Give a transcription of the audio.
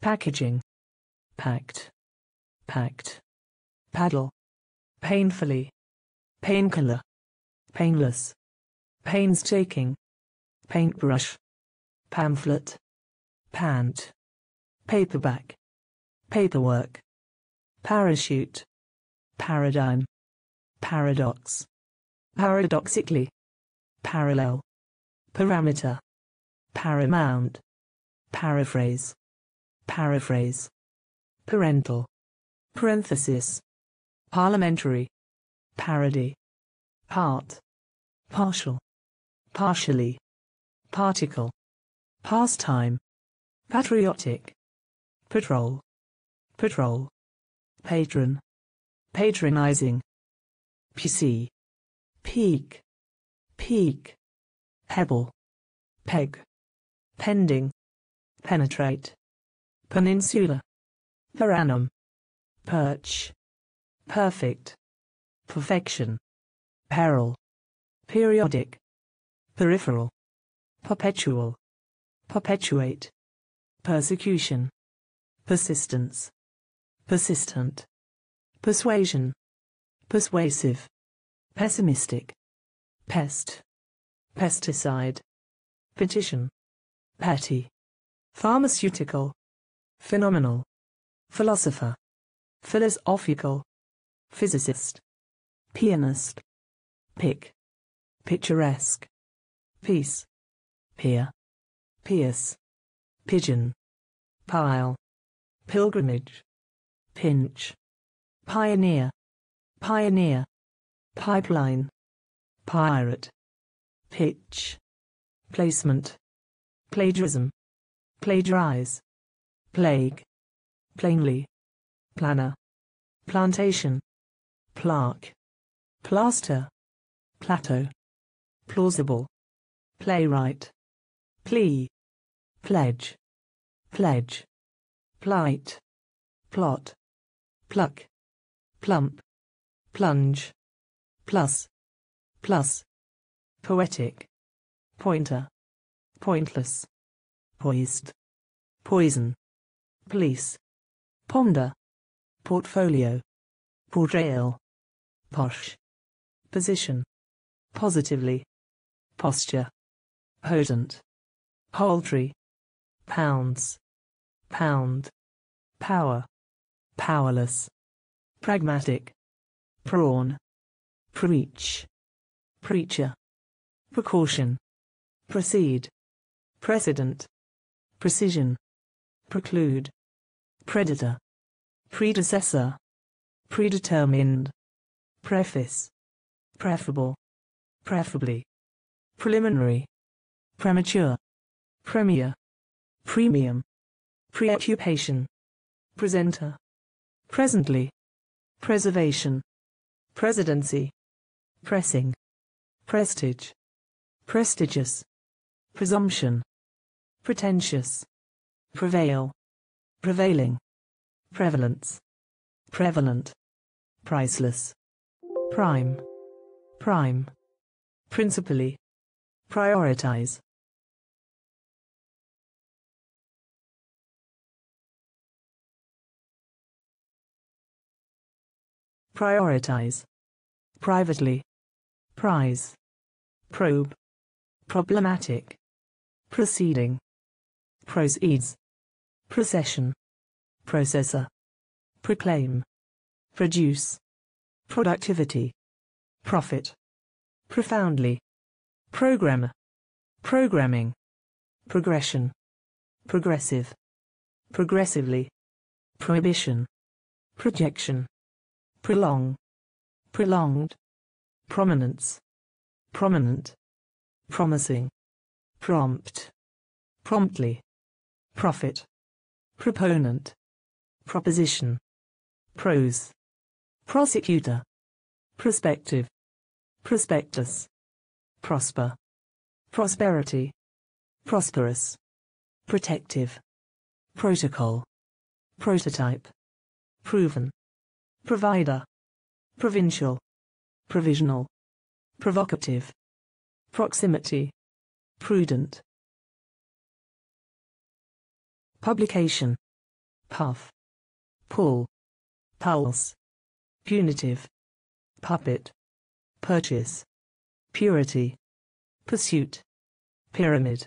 packaging, packed, pact, paddle, painfully, painkiller, painless, painstaking, paintbrush, pamphlet, pant, paperback, paperwork, parachute, paradigm, paradox, paradoxically, parallel, parameter, paramount, paraphrase, paraphrase, parental, parenthesis, parliamentary, parody, part, partial, partially, particle, pastime, patriotic, patrol, patrol, patron, patronizing, PC, peak, peak, pebble, peg, pending, penetrate, peninsula, per annum, perch, perfect, perfection, peril, periodic, peripheral, perpetual, perpetuate, persecution, persistence, persistent, persuasion, persuasive, pessimistic, pest, pesticide, petition, petty, pharmaceutical, phenomenal, philosopher, philosophical, physicist, pianist, pick, picturesque, piece, pier, pierce, pigeon, pile, pilgrimage, pinch, pioneer, pioneer, pipeline, pirate, pitch, placement, plagiarism, plagiarize, plague, plainly, planner, plantation, plaque, plaster, plateau, plausible, playwright, plea, pledge, pledge, plight, plot, pluck, plump, plunge, plus, plus, poetic, pointer, pointless, poised, poison, police, ponder, portfolio, portrayal, posh, position, positively, posture, potent, poultry, pounds, pound, power, powerless, pragmatic, prawn, preach, preacher, precaution, proceed, precedent, precision, preclude, predator, predecessor, predetermined, preface, preferable, preferably, preliminary, premature, premier, premium, preoccupation, presenter, presently, preservation, presidency, pressing, prestige, prestigious, presumption, pretentious, prevail, prevailing, prevalence, prevalent, priceless, prime, prime, principally, prioritize. Prioritize. Privately. Prize. Probe. Problematic. Proceeding. Proceeds. Procession. Processor. Proclaim. Produce. Productivity. Profit. Profoundly. Programmer. Programming. Progression. Progressive. Progressively. Prohibition. Projection. Prolong. Prolonged. Prominence. Prominent. Promising. Prompt. Promptly. Profit. Proponent. Proposition. Prose. Prosecutor. Prospective. Prospectus. Prosper. Prosperity. Prosperous. Protective. Protocol. Prototype. Proven. Provider. Provincial. Provisional. Provocative. Proximity. Prudent. Publication. puff, pull, pulse, punitive, puppet, purchase, purity, pursuit, pyramid.